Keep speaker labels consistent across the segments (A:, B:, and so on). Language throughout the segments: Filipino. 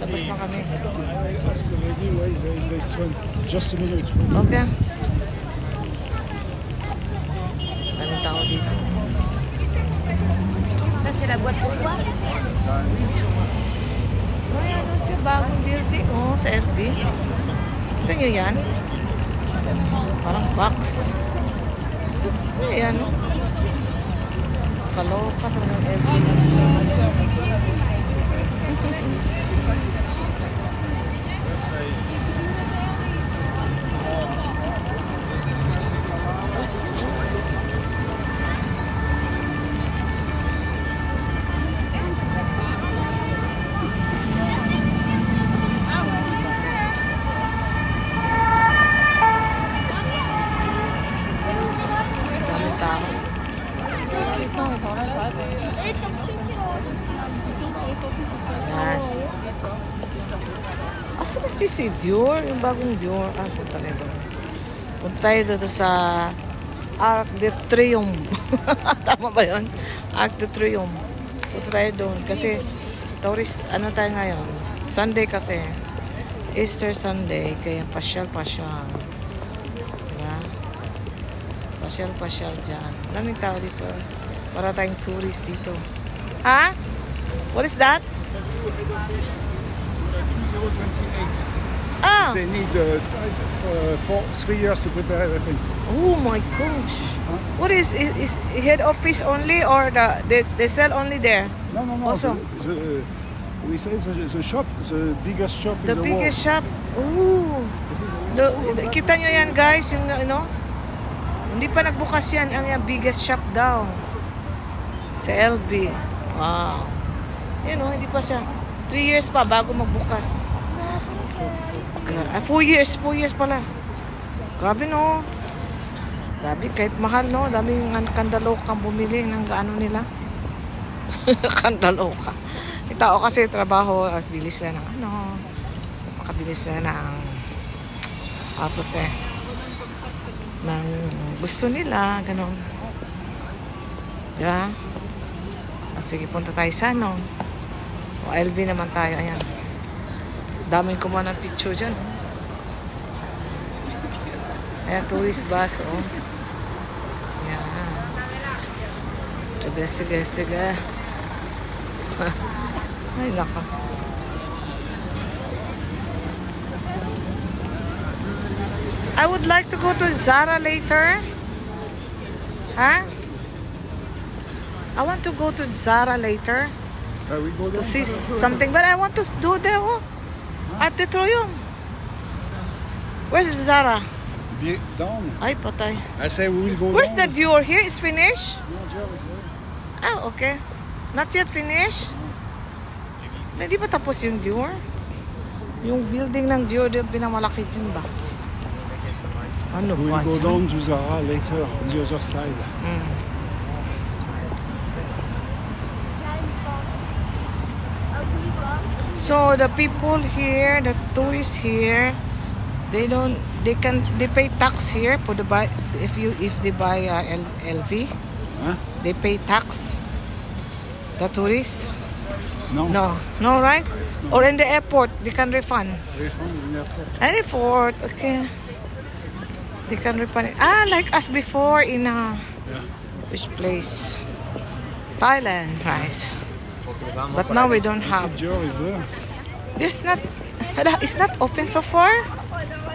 A: Tapos na kami.
B: Just a minute.
A: Okay. Maraming tao dito.
C: Sa Sinagot po ba?
A: Ay, ano siya bagong building? Oh, sa FB. Ito nyo yan? Parang box. Ano Ayan. Kaloka talaga FB. Thank you. 1.7kg. 아. Asa na si si Dior? Yung bagong Dior. Ah, punta na doon. Punta tayo sa Arc de Triomphe. Tama ba yun? Arc de Triomphe. Punta tayo doon. Kasi, tourist, ano tayo ngayon? Sunday kasi. Easter Sunday. Kaya pasyal-pasyal. Diba? Pasyal-pasyal dyan. Maraming tao dito. Para tayong tourist dito. Ha? What is that?
B: 2028. They need uh, five, uh, four, three years to prepare everything.
A: Oh my gosh. What is, is, is head office only or the they, they sell only there?
B: No, no, no.
A: Also-
B: The, the, we say the, the shop, the biggest shop
A: The
B: in the
A: biggest shop. Ooh. The, kita nyo yan guys, yung ano? Hindi pa nagbukas yan, ang yung biggest shop daw. Sa LB. Wow. Yun o, hindi pa siya. Three years pa bago magbukas. Ah, four years, four years pala. Grabe no. Grabe, kahit mahal no. Daming an- kandaloka bumili ng gaano nila. kandaloka. Yung tao kasi trabaho, as bilis sila ng ano, makabilis sila ng tapos eh, ng gusto nila, ganun. Diba? Ah, sige, punta tayo sa ano. O LB naman tayo, ayan. Daming kumuha ng picture dyan. oh. Ayan, tourist bus, oh. Ayan. Sige, sige, sige. Ay, naka. I would like to go to Zara later. Huh? I want to go to Zara later
B: Uh,
A: to see something, but I want to do the oh, at the Troyong. Where's Zara?
B: Down.
A: Ay, patay.
B: I say we will go
A: Where's the
B: down.
A: Dior? Here is finished?
B: No, Dior is there.
A: Ah, okay. Not yet finished? Hindi pa tapos yung Dior? Yung building ng Dior, yung pinamalaki dyan ba? Ano
B: We
A: ba
B: will go
A: yan?
B: down to Zara later on the other side.
A: Mm. So the people here, the tourists here, they don't, they can, they pay tax here for the buy, if you, if they buy uh, L, LV,
B: Huh?
A: they pay tax. The tourists.
B: No.
A: No, no, right? Or in the airport, they can refund.
B: Refund in the airport.
A: Airport, okay. They can refund. Ah, like us before in uh, which place? Thailand, right? But now we don't have. There's not. Hala, It's not open so far.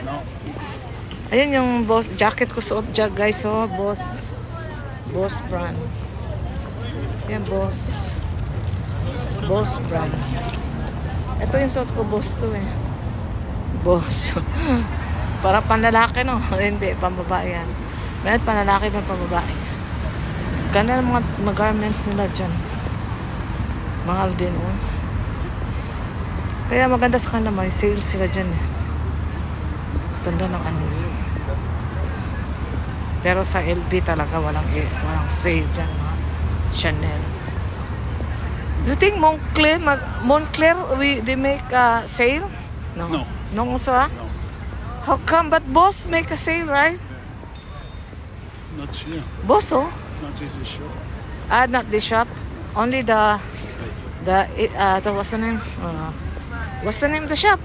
B: No.
A: Ayan yung boss jacket ko suot dyan, guys. Oh, boss. Boss brand. Yan, boss. Boss brand. Ito yung suot ko, boss to eh. Boss. Para panlalaki, no? Hindi, pambabae yan. Meron panlalaki, may pambabae. Ganda ng mga, mga garments nila dyan. Mahal din, oh. Kaya maganda sa kanila, may sales sila dyan eh. Ganda ng ano. Pero sa LB talaga walang eh, walang sale dyan. ha? Chanel. Do you think Montclair, mag, Montclair, we, they make a sale? No.
B: No.
A: No also, ah?
B: No.
A: How come? But Boss make a sale, right?
B: Not here.
A: Boss, oh?
B: Not the shop.
A: Ah, not the shop. Only the, the, uh, the what's the name? Uh, What's the name of the shop?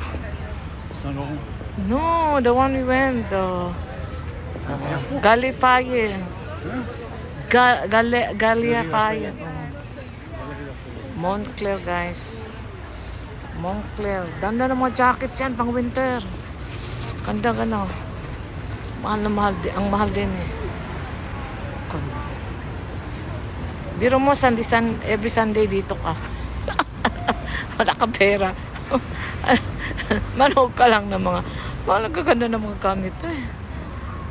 A: No, the one we went. The uh, Galifaye. Ga, Galifaye. Montclair, guys. Montclair. Ganda ng mga jacket yan pang winter. Ganda gano. Mahal na mahal. Di, ang mahal din eh. Biro mo, Sunday, sun, every Sunday dito ka. Wala ka pera. Manood ka lang ng mga mga nagkaganda ng mga gamit eh.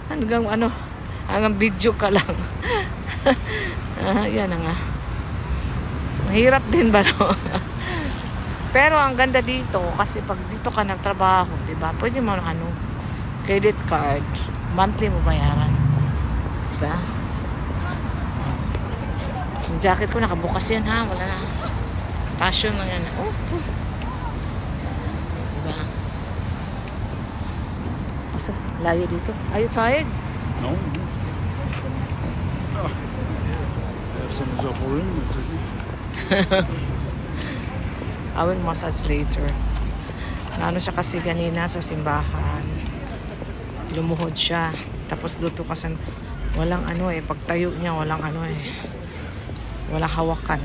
A: Hanggang ano, hanggang video ka lang. ah, yan nga. Mahirap din ba no? Pero ang ganda dito kasi pag dito ka nagtrabaho, 'di ba? Pwede mo ano, credit card, monthly mo bayaran. 'Di ba? Yung jacket ko nakabukas yan ha, wala na. Fashion lang yan. Oh, oh. Diba? Kaso, layo dito. Are you tired?
B: Non. non. Ah. Have some that's it.
A: I will massage later. Naano siya kasi ganina sa simbahan. Lumuhod siya. Tapos dito kasi walang ano eh. Pagtayo niya, walang ano eh. Walang hawakan.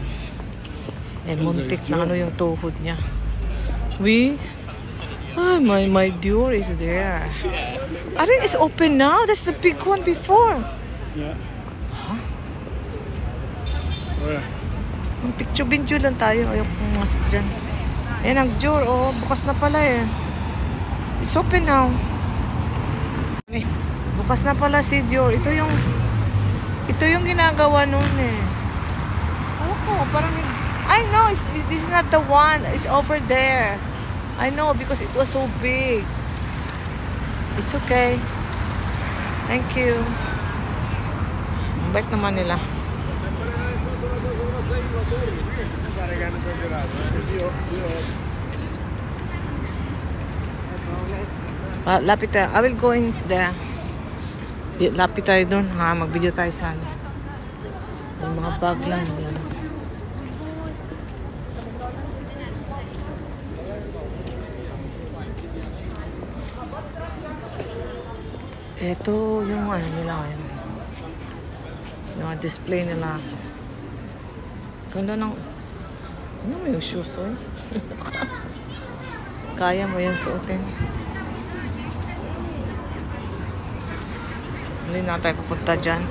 A: Eh, muntik na ano yung tuhod niya. We? Ah, my, my Dior is there. I think it's open now. That's the big one before.
B: Yeah.
A: Huh?
B: Where?
A: Ang picture-video lang tayo. Ayaw kong masok dyan. Ayan ang Dior. Oh, bukas na pala eh. It's open now. Eh, bukas na pala si Dior. Ito yung ito yung ginagawa noon eh. Oh, parang I know it's, it's- this is not the one. It's over there. I know because it was so big. It's okay. Thank you. Ang bait naman nila. Ah, lapit tayo. I will go in there. Lapit tayo dun. Ha, mag-video tayo sa ano. Yung mga bag lang. Yan. Ito yung ano nila ngayon. Yung display nila. Ganda ng... Ano mo yung shoes, oy? Kaya mo yan suotin. Hindi na tayo pupunta dyan.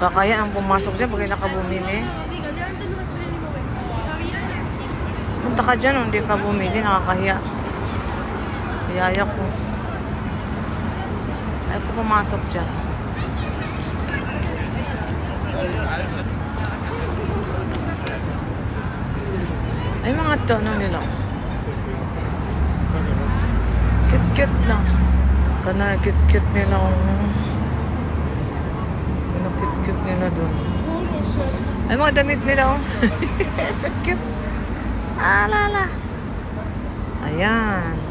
A: Kakaya ang pumasok dyan pag nakabumili. Punta ka dyan, oh, hindi ka bumili, nakakahiya. Kiyaya ko. Ko pumasok dyan. Ay, mga to, ano nila? Cute-cute lang. Kana, cute-cute nila. oh. Ano cute-cute nila doon. Ay, mga damit nila, oh. so cute. Ah, lala. Ayan.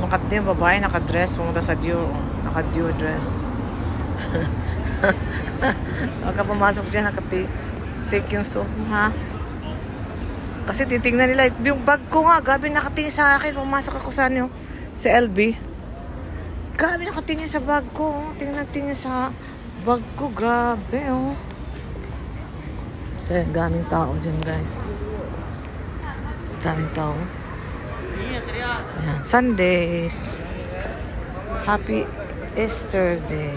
A: Yung makat din, babae, nakadress. Pumunta sa Dior. oh. Naka-Dior dress. Huwag ka pumasok dyan, naka-fake yung suot mo, ha? Kasi titingnan nila, yung bag ko nga, grabe nakatingin sa akin. Pumasok ako sa ano, sa LB. Grabe nakatingin sa bag ko. oh. Tingnan-tingin sa bag ko, grabe, oh. Eh, daming tao dyan, guys. Daming tao. Sundays. Happy Easter Day.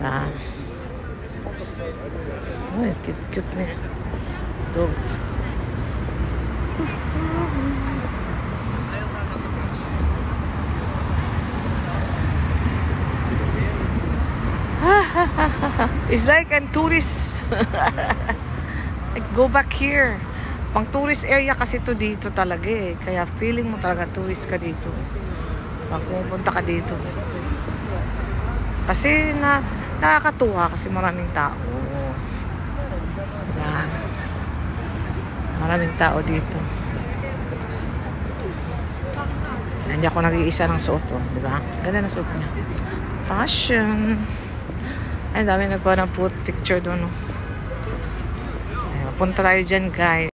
A: Ah. Ay, cute-cute. Dogs. It's like I'm tourist. I go back here. Pang tourist area kasi to dito talaga eh. Kaya feeling mo talaga tourist ka dito. Pag pumunta ka dito. Kasi na, nakakatuwa kasi maraming tao. Yan. Maraming tao dito. Hindi ako nag-iisa ng suot ko. Di ba? Ganda na suot niya. Fashion. Ay, dami nagkuha ng food picture doon. Ay, punta tayo dyan, guys.